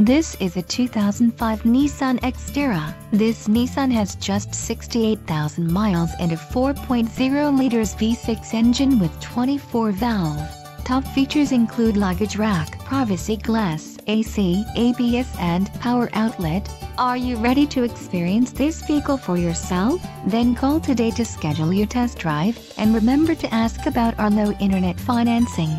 This is a 2005 Nissan Xterra. This Nissan has just 68,000 miles and a 4.0 liters V6 engine with 24 valve. Top features include luggage rack, privacy glass, AC, ABS and power outlet. Are you ready to experience this vehicle for yourself? Then call today to schedule your test drive and remember to ask about our low internet financing.